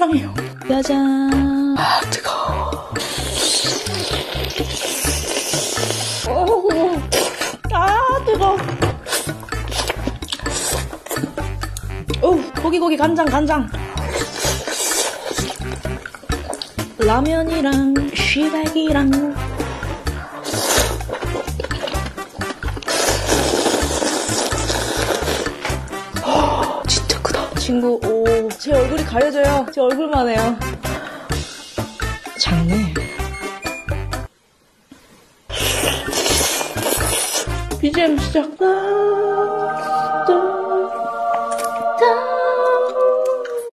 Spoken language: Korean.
간장이요. 짜잔. 아, 뜨거워. 어우, 아, 뜨거. 오, 고기 고기 간장 간장. 라면이랑 시래기랑 친구 오, 제 얼굴이 가려져요. 제 얼굴만 해요. 작네. BGM 시작. 아,